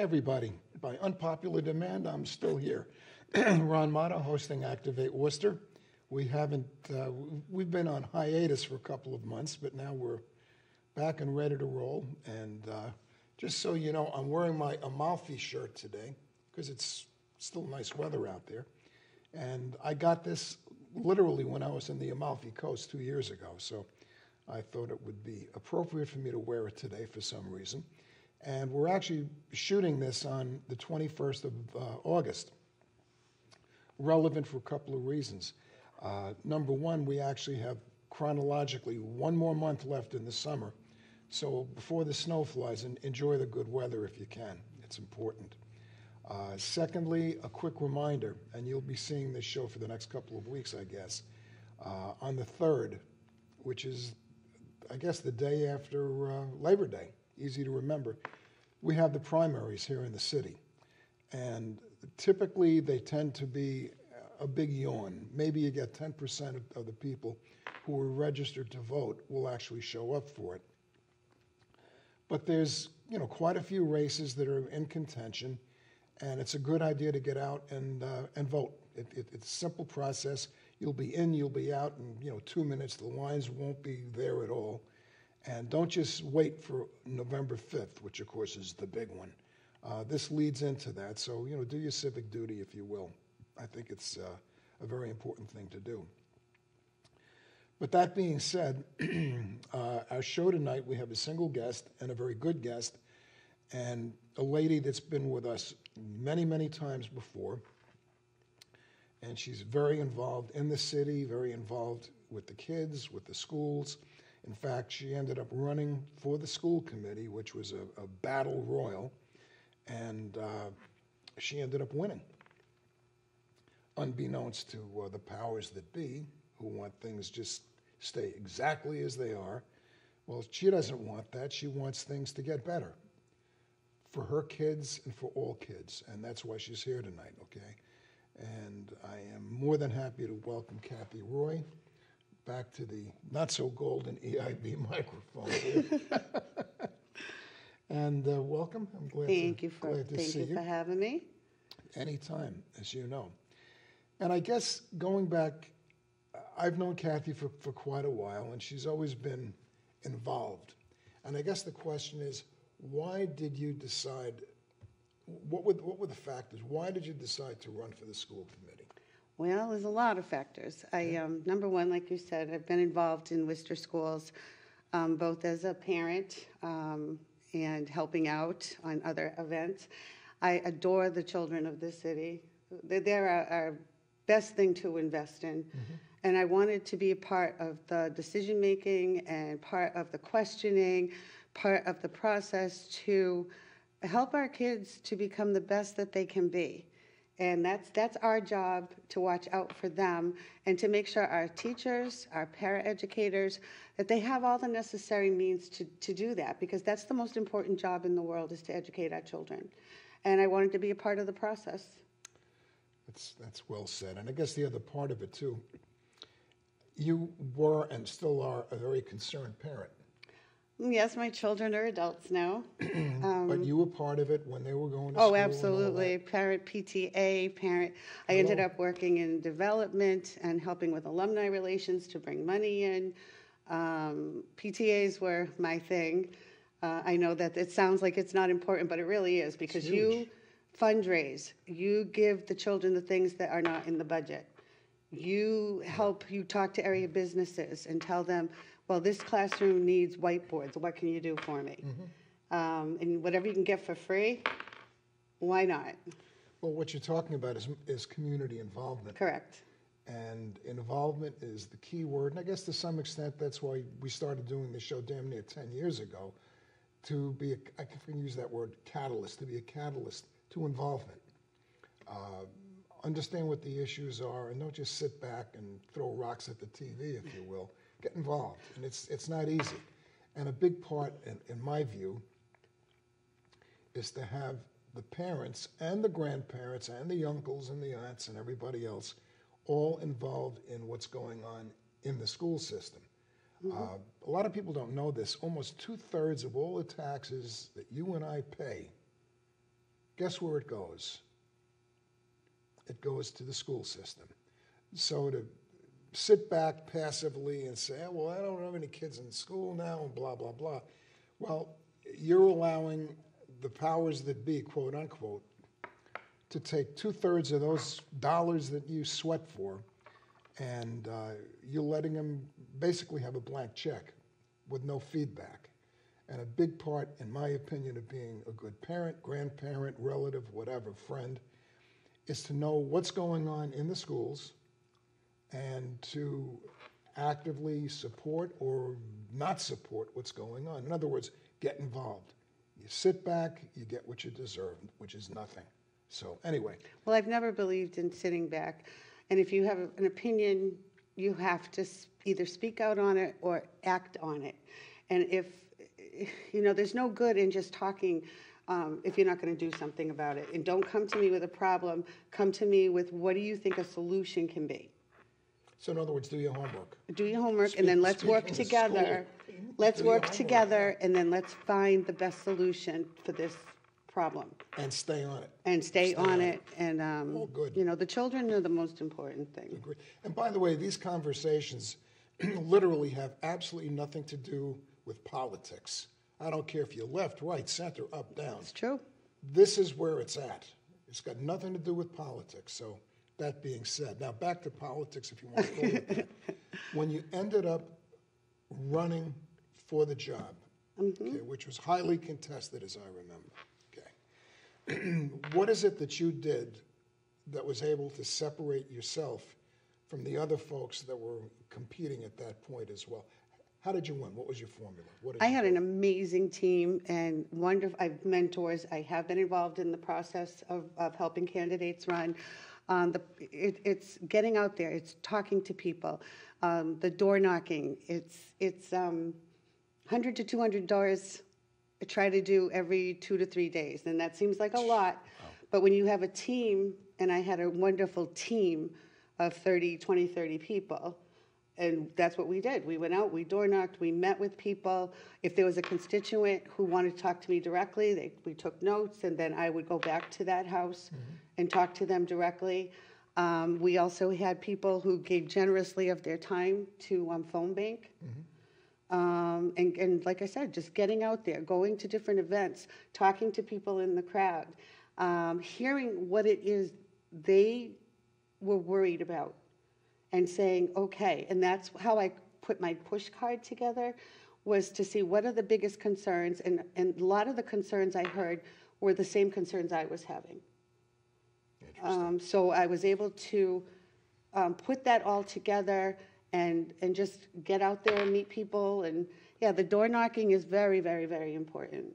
everybody. By unpopular demand, I'm still here. Ron Motta hosting Activate Worcester. We haven't, uh, we've been on hiatus for a couple of months, but now we're back and ready to roll. And uh, just so you know, I'm wearing my Amalfi shirt today because it's still nice weather out there. And I got this literally when I was in the Amalfi Coast two years ago. So I thought it would be appropriate for me to wear it today for some reason. And we're actually shooting this on the 21st of uh, August. Relevant for a couple of reasons. Uh, number one, we actually have chronologically one more month left in the summer. So before the snow flies, and enjoy the good weather if you can. It's important. Uh, secondly, a quick reminder, and you'll be seeing this show for the next couple of weeks, I guess. Uh, on the 3rd, which is, I guess, the day after uh, Labor Day, easy to remember, we have the primaries here in the city. And typically they tend to be a big yawn. Maybe you get 10% of, of the people who are registered to vote will actually show up for it. But there's you know quite a few races that are in contention, and it's a good idea to get out and uh, and vote. It, it, it's a simple process. You'll be in, you'll be out in you know two minutes. The lines won't be there at all. And don't just wait for November 5th, which of course is the big one. Uh, this leads into that. So, you know, do your civic duty, if you will. I think it's uh, a very important thing to do. But that being said, uh, our show tonight, we have a single guest and a very good guest, and a lady that's been with us many, many times before. And she's very involved in the city, very involved with the kids, with the schools. In fact, she ended up running for the school committee, which was a, a battle royal, and uh, she ended up winning. Unbeknownst to uh, the powers that be, who want things just stay exactly as they are. Well, she doesn't want that. She wants things to get better for her kids and for all kids, and that's why she's here tonight, okay? And I am more than happy to welcome Kathy Roy back to the not so golden EIB microphone. and uh, welcome. I'm glad thank to, you for glad to thank see you for having me. Anytime, as you know. And I guess going back, I've known Kathy for, for quite a while, and she's always been involved. And I guess the question is, why did you decide? What were, what were the factors? Why did you decide to run for the school committee? Well, there's a lot of factors. I um, number one, like you said, I've been involved in Worcester schools, um, both as a parent um, and helping out on other events. I adore the children of this city. They're our, our best thing to invest in. Mm-hmm. And I wanted to be a part of the decision making and part of the questioning, part of the process to help our kids to become the best that they can be and that's that's our job to watch out for them and to make sure our teachers our paraeducators that they have all the necessary means to, to do that because that's the most important job in the world is to educate our children. And i wanted to be a part of the process. That's that's well said. And i guess the other part of it too you were and still are a very concerned parent Yes, my children are adults now. Um, but you were part of it when they were going to oh, school. Oh, absolutely. Parent PTA, parent. I ended up working in development and helping with alumni relations to bring money in. Um, PTAs were my thing. Uh, I know that it sounds like it's not important, but it really is because you fundraise, you give the children the things that are not in the budget. You help, you talk to area businesses and tell them well, this classroom needs whiteboards. What can you do for me? Mm-hmm. Um, and whatever you can get for free, why not? Well, what you're talking about is, is community involvement. Correct. And involvement is the key word. And I guess to some extent, that's why we started doing the show damn near 10 years ago to be, a, I can use that word, catalyst, to be a catalyst to involvement. Uh, understand what the issues are and don't just sit back and throw rocks at the TV, if you will get involved, and it's it's not easy. And a big part, in, in my view, is to have the parents and the grandparents and the uncles and the aunts and everybody else all involved in what's going on in the school system. Mm-hmm. Uh, a lot of people don't know this. Almost two thirds of all the taxes that you and I pay guess where it goes? It goes to the school system. So to sit back passively and say, "Oh, well, I don't have any kids in school now, and blah, blah, blah. Well, you're allowing the powers that be, quote unquote, to take two thirds of those dollars that you sweat for, and uh, you're letting them basically have a blank check with no feedback. And a big part, in my opinion, of being a good parent, grandparent, relative, whatever, friend, is to know what's going on in the schools and to actively support or not support what's going on. In other words, get involved. You sit back, you get what you deserve, which is nothing. So, anyway, Well, I've never believed in sitting back. And if you have an opinion, you have to either speak out on it or act on it. And if, you know, there's no good in just talking um, if you're not going to do something about it. And don't come to me with a problem. Come to me with what do you think a solution can be? So in other words, do your homework. Do your homework and then let's work together. school, Let's do work together and then let's find the best solution for this problem. and stay on it. And stay on on it. And, um, Oh, good. you know, the children are the most important thing. Agree. And by the way, these conversations literally have absolutely nothing to do with politics. I don't care if you're left, right, center, up, down. It's true. This is where it's at. It's got nothing to do with politics. So, that being said, now back to politics, if you want to it that. When you ended up running for the job, mm-hmm. okay, which was highly contested, as I remember, okay, what is it that you did that was able to separate yourself from the other folks that were competing at that point as well? How did you win? What was your formula? I you had do? an amazing team and wonderful, I have mentors. I have been involved in the process of, of helping candidates run. Um, the, it, it's getting out there, it's talking to people, um, the door knocking. It's, it's um, 100 to 200 doors I try to do every two to three days. And that seems like a lot. But when you have a team, and I had a wonderful team of 30, 20, 30 people, and that's what we did. We went out, we door knocked, we met with people. If there was a constituent who wanted to talk to me directly, they, we took notes, and then I would go back to that house and talk to them directly. Um, we also had people who gave generously of their time to um, Phone Bank. Um, and, and like I said, just getting out there, going to different events, talking to people in the crowd, um, hearing what it is they were worried about and saying, okay, and that's how I put my push card together was to see what are the biggest concerns, and, and a lot of the concerns I heard were the same concerns I was having. Um, so I was able to um, put that all together and, and just get out there and meet people. And yeah, the door knocking is very, very, very important.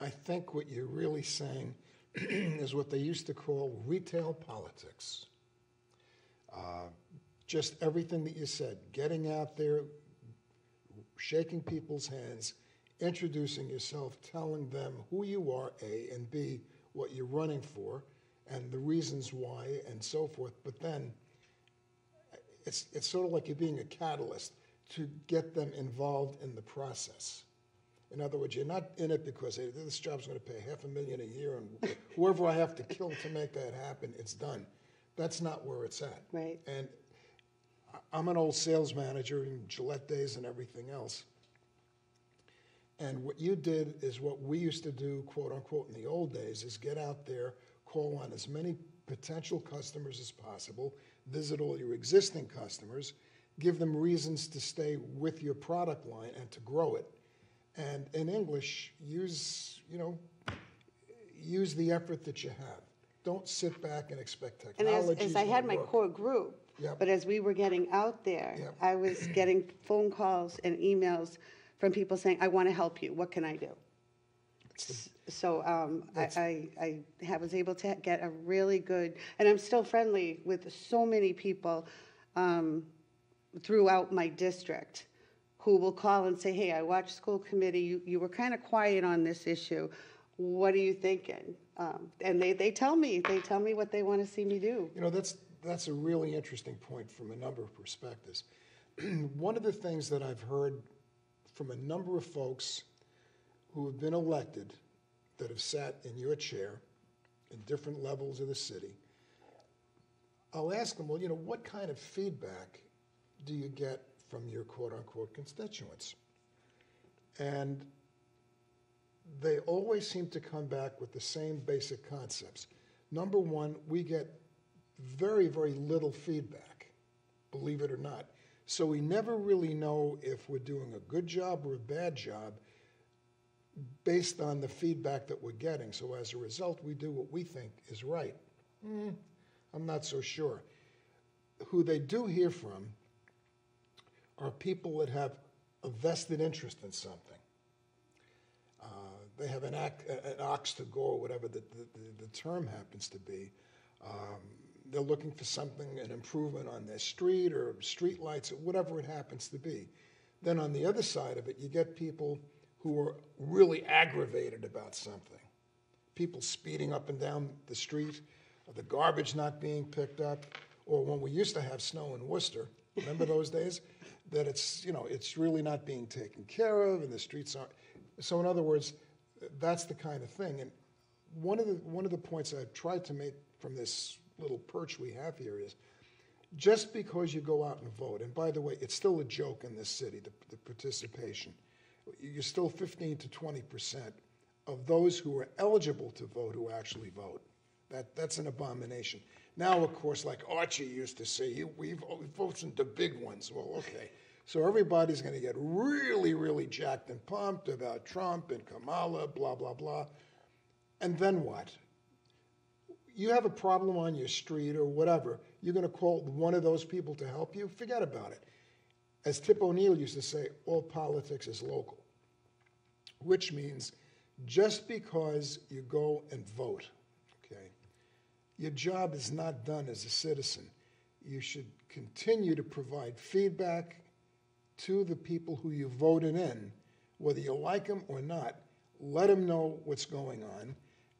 I think what you're really saying is what they used to call retail politics. Uh, just everything that you said, getting out there, shaking people's hands, introducing yourself, telling them who you are, A, and B, what you're running for, and the reasons why, and so forth. But then it's, it's sort of like you're being a catalyst to get them involved in the process. In other words, you're not in it because hey, this job's going to pay half a million a year, and whoever I have to kill to make that happen, it's done. That's not where it's at. Right. And I'm an old sales manager in Gillette days and everything else. And what you did is what we used to do, quote unquote, in the old days, is get out there, call on as many potential customers as possible, visit all your existing customers, give them reasons to stay with your product line and to grow it. And in English, use, you know, use the effort that you have. Don't sit back and expect And as, technology. as I had my core group, Yep. but as we were getting out there, Yep. I was getting phone calls and emails from people saying, I want to help you. What can I do? So um, I, I, I was able to get a really good, and I'm still friendly with so many people um, throughout my district who will call and say, hey, I watched school committee, you, you were kind of quiet on this issue. What are you thinking? Um, and they, they tell me, they tell me what they want to see me do. You know, that's, that's a really interesting point from a number of perspectives. One of the things that I've heard from a number of folks who have been elected that have sat in your chair in different levels of the city, I'll ask them, well, you know, what kind of feedback do you get from your quote unquote constituents? And they always seem to come back with the same basic concepts. Number one, we get very, very little feedback, believe it or not. So we never really know if we're doing a good job or a bad job based on the feedback that we're getting. So as a result, we do what we think is right. Mm, I'm not so sure. Who they do hear from are people that have a vested interest in something. Uh, they have an, act, an ox to go, or whatever the, the, the term happens to be. Um, they're looking for something, an improvement on their street or street lights, or whatever it happens to be. Then on the other side of it, you get people who are really aggravated about something. People speeding up and down the street, the garbage not being picked up, or when we used to have snow in Worcester, remember those days? That it's, you know, it's really not being taken care of and the streets aren't. So, in other words, that's the kind of thing. And one of the, one of the points I've tried to make from this little perch we have here is just because you go out and vote, and by the way, it's still a joke in this city, the, the participation you're still 15 to 20 percent of those who are eligible to vote who actually vote. That, that's an abomination. Now, of course, like Archie used to say, we vote in the big ones. Well, okay. So everybody's going to get really, really jacked and pumped about Trump and Kamala, blah, blah, blah. And then what? You have a problem on your street or whatever, you're going to call one of those people to help you? Forget about it. As Tip O'Neill used to say, all politics is local which means just because you go and vote, okay, your job is not done as a citizen. You should continue to provide feedback to the people who you voted in, whether you like them or not. Let them know what's going on.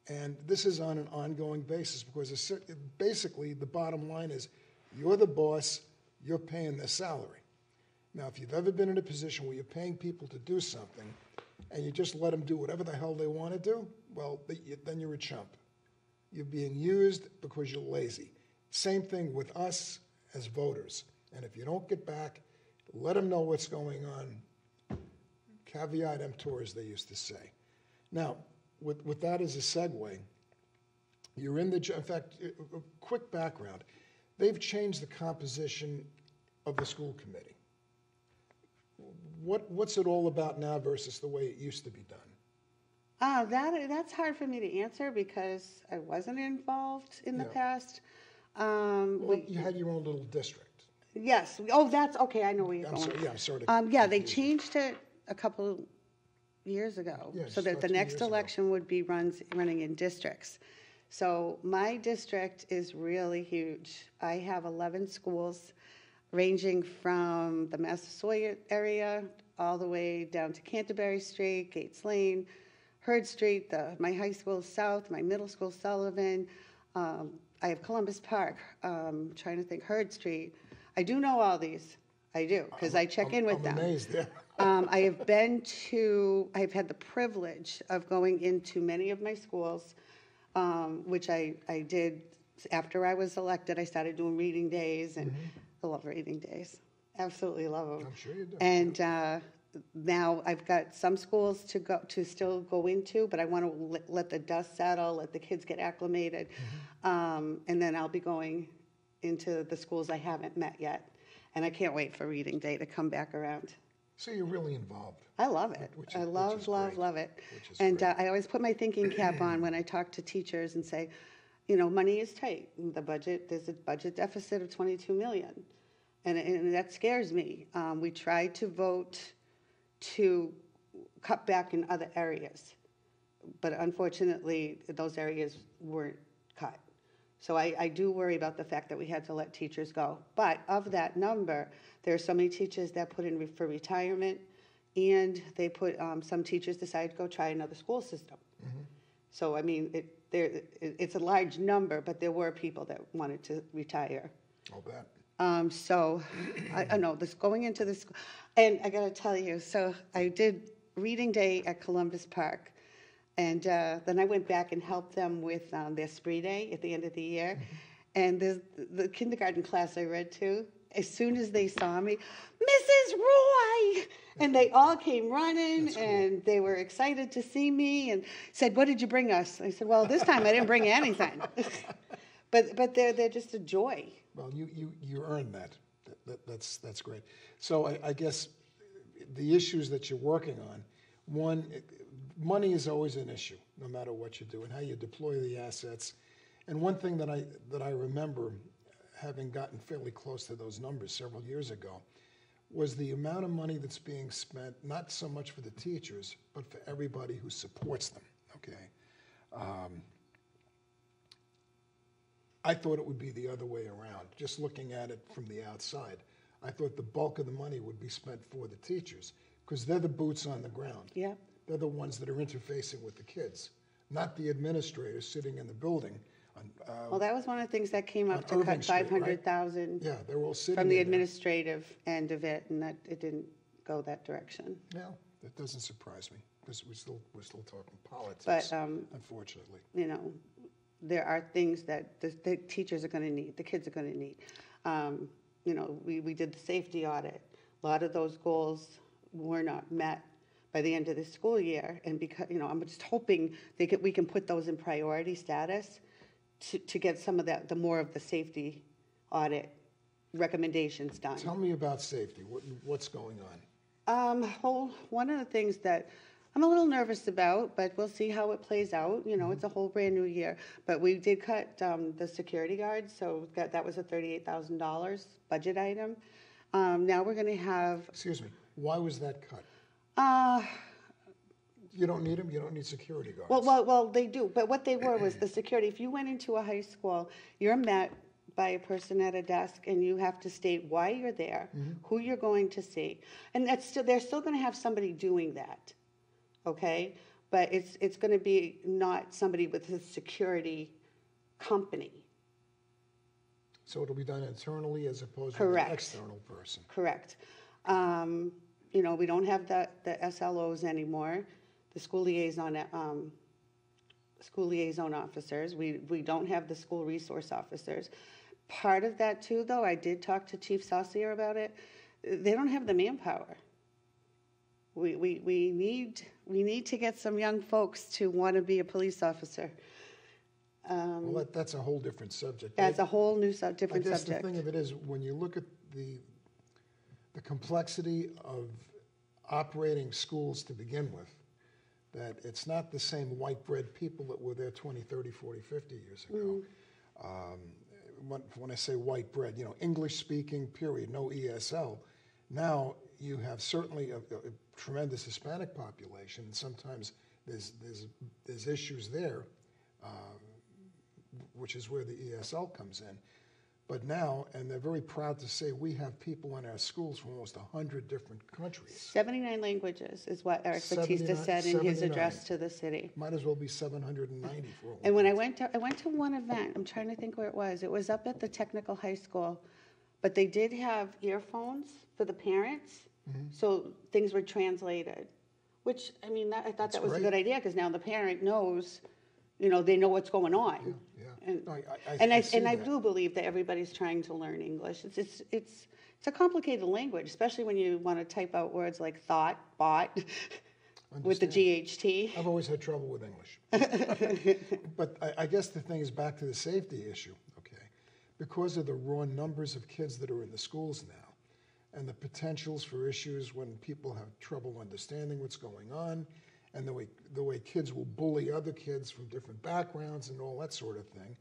And this is on an ongoing basis because basically the bottom line is you're the boss, you're paying their salary. Now, if you've ever been in a position where you're paying people to do something, and you just let them do whatever the hell they want to do, well, then you're a chump. You're being used because you're lazy. Same thing with us as voters. And if you don't get back, let them know what's going on. Caveat emptor, as they used to say. Now, with, with that as a segue, you're in the, in fact, a quick background. They've changed the composition of the school committee what, what's it all about now versus the way it used to be done? Uh, that, that's hard for me to answer because I wasn't involved in the past. Um, Well, we- you had your own little district. yes, oh, that's, okay, I know where you're I'm going. sorry, yeah, I'm sorry. to Um, yeah, they changed it a couple years ago. So that the next years ago. election would be runs, running in districts. So my district is really huge. I have 11 schools ranging from the Massasoit area all the way down to Canterbury Street, Gates Lane, Heard Street, the, my high school South, my middle school Sullivan. Um, I have Columbus Park, um, trying to think, Heard Street. I do know all these. I do, because I check in with I'm them. amazed, yeah. Um, I have been to, I've had the privilege of going into many of my schools, um, which I, I did after I was elected. I started doing reading days, and I love reading days. Absolutely love them. Mm-hmm. I'm sure you do. And uh, now I've got some schools to go to still go into, but I want to let, let the dust settle, let the kids get acclimated, Mm-hmm. um, and then I'll be going into the schools I haven't met yet. And I can't wait for reading day to come back around. So you're really involved. I love it. Which is- I love, love, great. love it. Which is And uh, I always put my thinking cap on when I talk to teachers and say, you know, money is tight. The budget, there's a budget deficit of 22 million. And, and that scares me. Um, we tried to vote to cut back in other areas, but unfortunately, those areas weren't cut. So I, I do worry about the fact that we had to let teachers go. But of that number, there are so many teachers that put in re- for retirement, and they put, um, some teachers decided to go try another school system. So, I mean, it, there, it, it's a large number, but there were people that wanted to retire. I'll bet. Um, so, I, I know this going into this, and I got to tell you, so I did reading day at Columbus Park. And uh, then I went back and helped them with um, their spree day at the end of the year. And the, the kindergarten class I read to, as soon as they saw me, Mrs. Roy! And they all came running and they were excited to see me and said, What did you bring us? I said, Well, this time I didn't bring anything. but but they're, they're just a joy. Well, you, you, you earned that. That, that. That's, that's great. So I, I guess the issues that you're working on, one, money is always an issue, no matter what you do, and how you deploy the assets. And one thing that I, that I remember, having gotten fairly close to those numbers several years ago, was the amount of money that's being spent, not so much for the teachers, but for everybody who supports them, okay? Um, I thought it would be the other way around, just looking at it from the outside. I thought the bulk of the money would be spent for the teachers, because they're the boots on the ground. Yeah. They're the ones that are interfacing with the kids, not the administrators sitting in the building. on, uh, Well, that was one of the things that came up to Irving cut Street, five hundred thousand Yeah, they're all sitting from the in there. administrative end of it, and that, it didn't go that direction. Yeah, that doesn't surprise me, because we're still, we're still talking politics, But, um, unfortunately. you know, there are things that the, the teachers are gonna need, the kids are gonna need. Um, you know, we, we did the safety audit. A lot of those goals were not met by the end of the school year, and because, you know, I'm just hoping they get, we can put those in priority status to, to get some of that, the more of the safety audit recommendations done. Tell me about safety, what, what's going on? Um, whole, one of the things that I'm a little nervous about, but we'll see how it plays out. You know, it's a whole brand new year. But we did cut um, the security guards, so that, that was a thirty-eight thousand dollars budget item. Um, now we're going to have. Excuse me, why was that cut? Uh, You don't need them, you don't need security guards. well, well, well, they do. But what they were was the security. If you went into a high school, you're met by a person at a desk, and you have to state why you're there, who you're going to see, and that's still they're still going to have somebody doing that. okay? But it's, it's gonna be not somebody with a security company, So it'll be done internally as opposed to an external person? correct? Um, you know, we don't have the, the SLOs anymore, the school liaison, um, school liaison officers, we, we don't have the school resource officers. Part of that too, though, I did talk to Chief Saucier about it, they don't have the manpower. We, we, we need, we need to get some young folks to want to be a police officer. Well, that, that's a whole different subject. That's a whole new, sub- I different guess the thing of it is, when you look at the, the complexity of operating schools to begin with, that it's not the same white bread people that were there 20, 30, 40, 50 years ago. Um, When, when I say white bread, you know, English speaking, period, no ESL. Now, you have certainly a, a tremendous Hispanic population, and sometimes there's, there's, there's issues there which is where the ESL comes in. But now, and they're very proud to say, we have people in our schools from almost 100 different countries. 79 languages is what Eric Batista said in his address to the city. Might as well be 790 for all. And when I went to, I went to one event, I'm trying to think where it was. It was up at the technical high school. But they did have earphones for the parents, Mm-hmm. so things were translated. Which, I mean, that, I thought that was a good idea, because now the parent knows, you know, they know what's going on. Yeah, And, No, I- I- and I I, and I that. do believe that everybody's trying to learn English. It's, it's, it's, it's a complicated language, especially when you want to type out words like thought, bought, with the GHT. I've always had trouble with English. But I, I guess the thing is back to the safety issue, okay? Because of the raw numbers of kids that are in the schools now, and the potentials for issues when people have trouble understanding what's going on, and the way, the way kids will bully other kids from different backgrounds and all that sort of thing.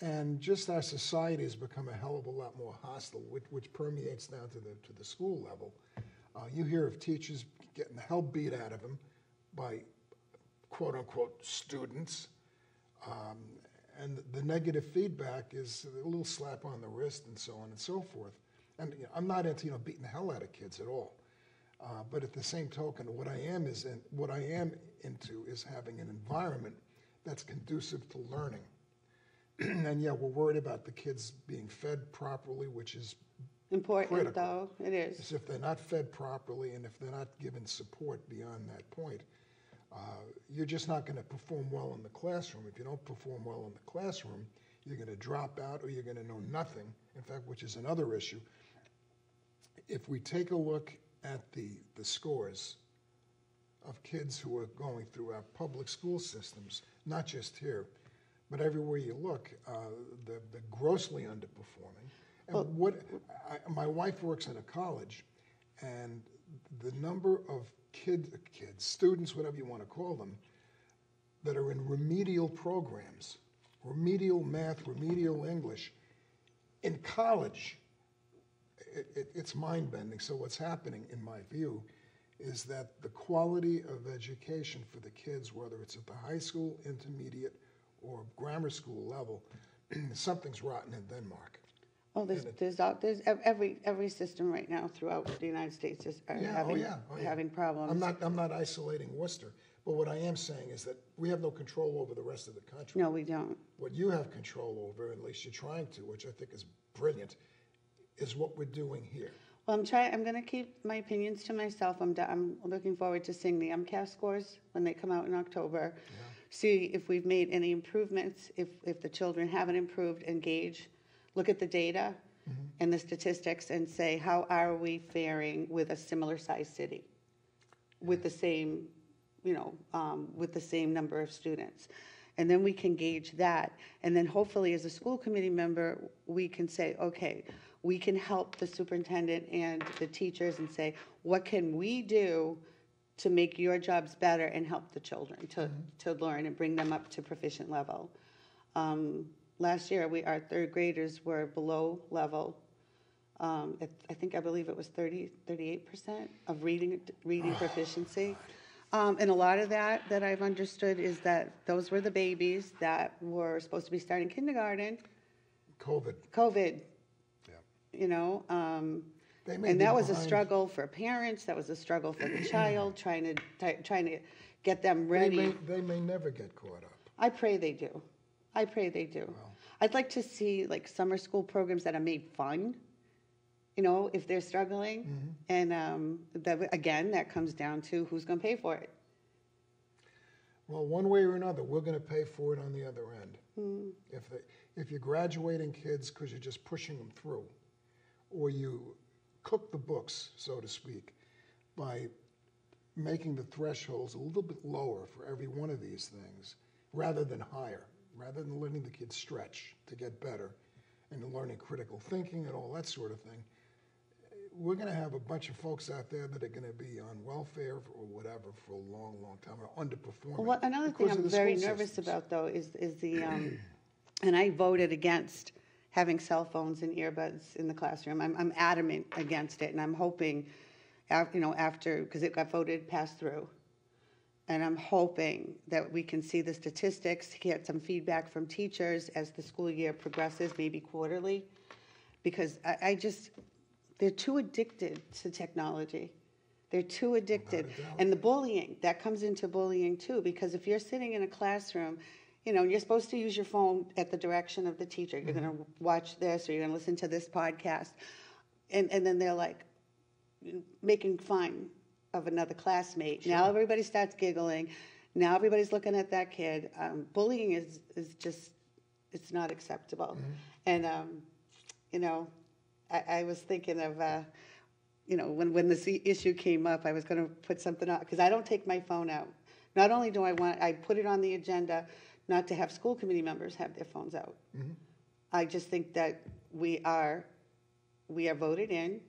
And just our society has become a hell of a lot more hostile, which, which permeates down to the, to the school level. Uh, you hear of teachers getting the hell beat out of them by quote unquote students. Um, and the negative feedback is a little slap on the wrist and so on and so forth. And you know, I'm not into you know beating the hell out of kids at all. Uh, but at the same token, what I am is in, what I am into is having an environment that's conducive to learning. and yeah, we're worried about the kids being fed properly, which is Important, critical. though, it is. is if they're not fed properly and if they're not given support beyond that point, uh, you're just not going to perform well in the classroom. If you don't perform well in the classroom, you're going to drop out or you're going to know nothing. In fact, which is another issue. If we take a look at the, the scores of kids who are going through our public school systems, not just here, but everywhere you look, uh, the, the grossly underperforming. And what I, my wife works in a college, and the number of kid, kids, students, whatever you want to call them, that are in remedial programs, remedial math, remedial English, in college, it, it, it's mind bending. So, what's happening, in my view, is that the quality of education for the kids, whether it's at the high school, intermediate, or grammar school level, something's rotten in Denmark. Oh, there's, there's, out- there's, every, every system right now throughout the United States is are Yeah, oh having, yeah, oh yeah. having I'm problems. not, I'm not isolating Worcester, but what I am saying is that we have no control over the rest of the country. No, we don't. What you have control over, at least you're trying to, which I think is brilliant, is what we're doing here. Well, I'm trying, I'm gonna keep my opinions to myself. I'm, do- I'm looking forward to seeing the MCAS scores when they come out in October. See if we've made any improvements, if, if the children haven't improved, engage, look at the data and the statistics and say, how are we faring with a similar sized city? With the same, you know, um, with the same number of students. And then we can gauge that. And then hopefully, as a school committee member, we can say, okay, we can help the superintendent and the teachers and say, what can we do to make your jobs better and help the children to, to learn and bring them up to proficient level? Um, last year, we, our third graders were below level. Um, I think, I believe it was 30, 38% of reading, reading proficiency. Um, and a lot of that, that I've understood is that those were the babies that were supposed to be starting kindergarten, COVID, COVID. You know, um, They and that was a struggle for parents, that was a struggle for the child, trying to, ty- trying to get them They ready. may, they may never get caught up. I pray they do. I pray they do. I'd like to see like summer school programs that are made fun. You know, if they're struggling, and um, that again, that comes down to who's going to pay for it. Well, one way or another, we're going to pay for it on the other end. Hmm. If they, if you're graduating kids because you're just pushing them through, or you cook the books, so to speak, by making the thresholds a little bit lower for every one of these things, rather than higher, rather than letting the kids stretch to get better, and learning critical thinking and all that sort of thing, we're going to have a bunch of folks out there that are going to be on welfare or whatever for a long, long time, or underperforming. Well, another thing I'm very nervous systems. about though is is the, um, and I voted against having cell phones and earbuds in the classroom. I'm, I'm adamant against it, and I'm hoping, you know, after because it got voted passed through, and I'm hoping that we can see the statistics, get some feedback from teachers as the school year progresses, maybe quarterly, because I, I just they're too addicted to technology. They're too addicted. And the bullying, that comes into bullying too, because if you're sitting in a classroom, you know, you're supposed to use your phone at the direction of the teacher. You're going to watch this or you're going to listen to this podcast. And, and then they're like making fun of another classmate. Now everybody starts giggling. Now everybody's looking at that kid. Um, bullying is, is just, it's not acceptable. And, um, you know, I, I was thinking of, uh, you know, when, when this issue came up, I was going to put something out because I don't take my phone out. Not only do I want, I put it on the agenda not to have school committee members have their phones out. Mm-hmm. I just think that we are, we are voted in,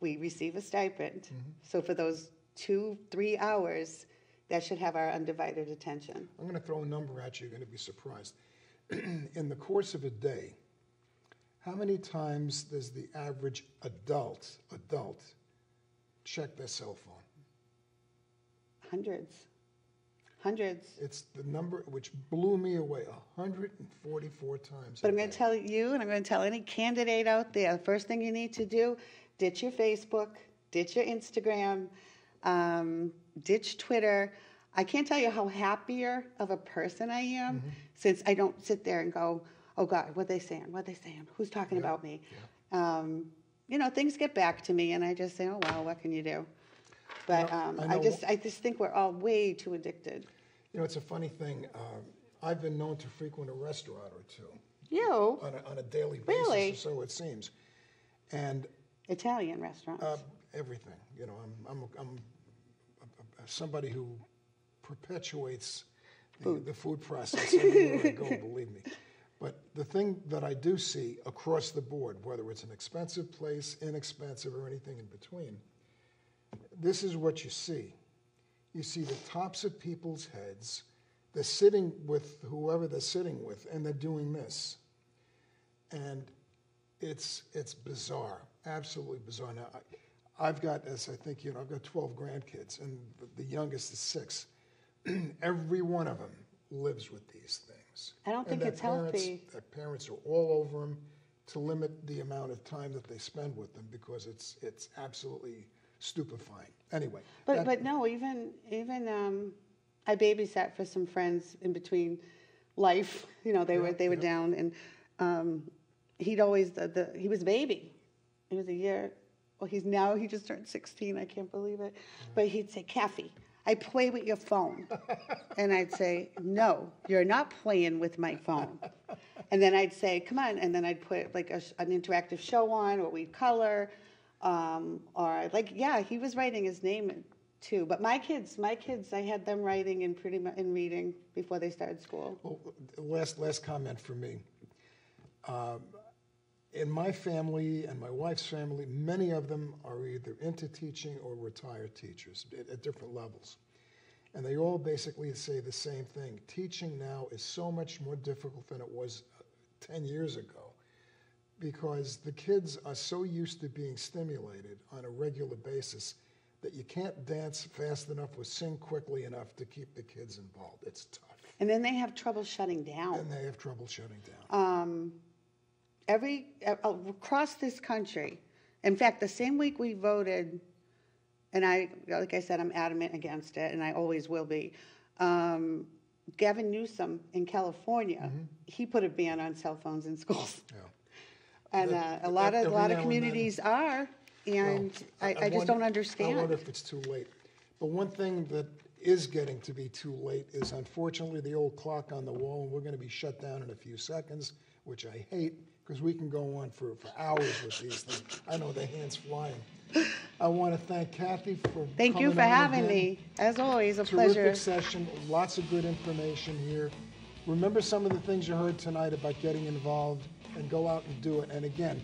we receive a stipend. Mm-hmm. So for those two, three hours, that should have our undivided attention. I'm going to throw a number at you, you're going to be surprised. In the course of a day, how many times does the average adult, adult, check their cell phone? Hundreds, hundreds. It's the number which blew me away 144 times. But I'm going to tell you, and I'm going to tell any candidate out there, the first thing you need to do, ditch your Facebook, ditch your Instagram, um, ditch Twitter. I can't tell you how happier of a person I am since I don't sit there and go, oh God, what they saying? What they saying? Who's talking about me? Um, you know, things get back to me, and I just say, oh well, what can you do? But um, I I just, I just think we're all way too addicted. You know, it's a funny thing. Um, I've been known to frequent a restaurant or two You, on a, on a daily basis, Really? or so it seems. And Italian restaurants. uh, everything, you know, I'm, I'm, I'm a- a- somebody who perpetuates the, the food process everywhere I go, believe me. But the thing that I do see across the board, whether it's an expensive place, inexpensive, or anything in between, this is what you see. You see the tops of people's heads. They're sitting with whoever they're sitting with, and they're doing this. And it's it's bizarre, absolutely bizarre. Now, I, I've got, as I think you know, I've got 12 grandkids, and the, the youngest is six. Every one of them lives with these things. I don't think it's parents- healthy. Their parents are all over them to limit the amount of time that they spend with them because it's it's absolutely stupefying. Anyway, But that- but no, even even um, I babysat for some friends in between life. You know, they were they were down, and um, he'd always the, the he was a baby. He was a year. Well, he's now he just turned sixteen. I can't believe it. But he'd say, "Kathy, I play with your phone," and I'd say, "No, you're not playing with my phone." And then I'd say, "Come on," and then I'd put like a, an interactive show on, or we'd color, um, or like yeah, he was writing his name too. But my kids, my kids, I had them writing and pretty much in reading before they started school. Well, last last comment for me. Um, in my family and my wife's family, many of them are either into teaching or retired teachers at, at different levels. And they all basically say the same thing. Teaching now is so much more difficult than it was uh, 10 years ago because the kids are so used to being stimulated on a regular basis that you can't dance fast enough or sing quickly enough to keep the kids involved. It's tough. And then they have trouble shutting down. And they have trouble shutting down. um, every uh, across this country. In fact, the same week we voted, and I, like I said, I'm adamant against it, and I always will be. Um, Gavin Newsom in California, he put a ban on cell phones in schools, Yeah. And uh, a lot of a every lot now of and communities are, and I, I, just wonder- don't understand. I wonder if it's too late. But one thing that is getting to be too late is unfortunately the old clock on the wall, and we're going to be shut down in a few seconds, which I hate because we can go on for, for hours with these things. I know the hands flying. I want to thank Kathy for Thank you coming for on having again. me. As always, a pleasure. Terrific session, lots of good information here. Remember some of the things you heard tonight about getting involved and go out and do it. And again,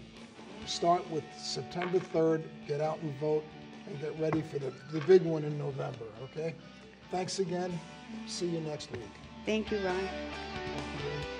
start with September 3rd, get out and vote and get ready for the, the big one in November, okay? Thanks again. See you next week. Thank you, Ron. Thank you.